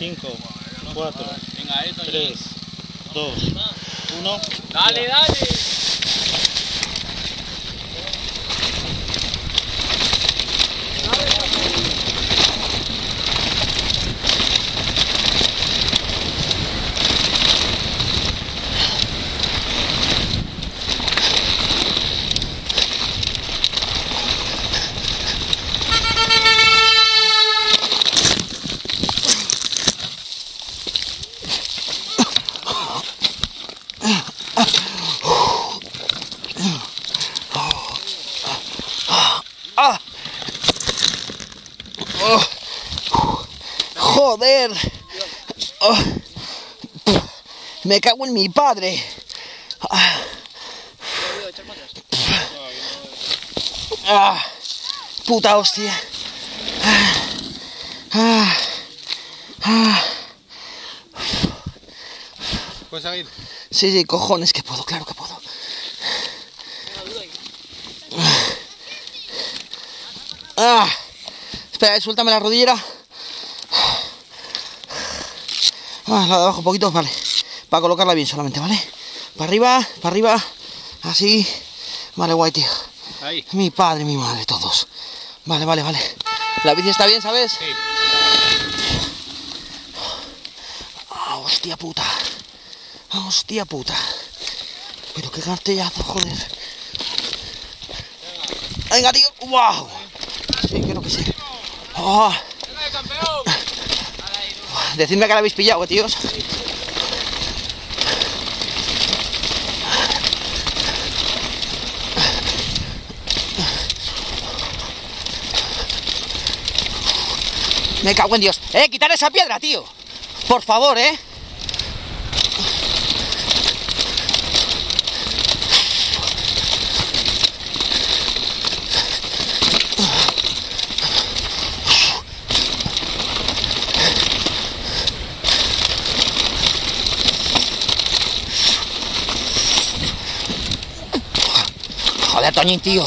5, 4, 3, 2, 1. Dale, dale. Joder. Me cago en mi padre. Ah. Puta hostia. Ah. Ah. ¿Puedes seguir? Sí, sí, cojones que puedo, claro que puedo. Ah. Espera, eh, suéltame la rodillera. Ah, la de abajo un poquito, vale. Para colocarla bien solamente, ¿vale? Para arriba, para arriba. Así. Vale, guay, tío. Ahí. Mi padre, mi madre, todos. Vale, vale, vale. La bici está bien, ¿sabes? Sí. Ah, hostia puta. Ah, hostia puta. Pero qué cartellazo, joder. Venga, tío. ¡Wow! Sí. Ah. Decidme que la habéis pillado, tíos. Me cago en Dios. ¡Eh! ¡Quitar esa piedra, tío! Por favor, ¿eh? Joder, Toñín, tío.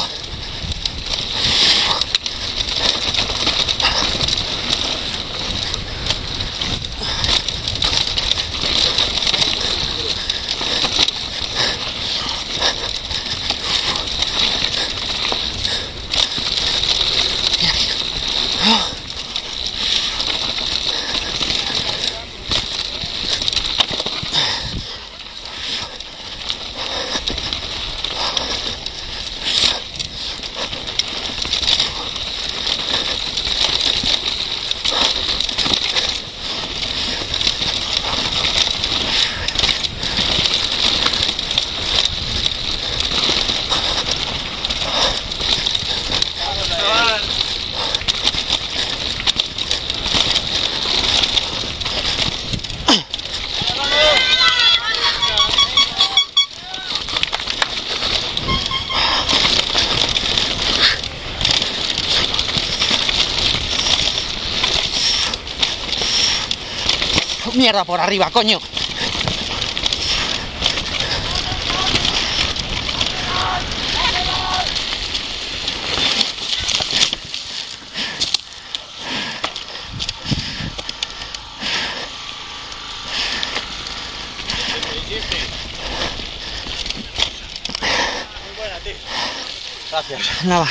Mierda por arriba, coño. Gracias. Nada.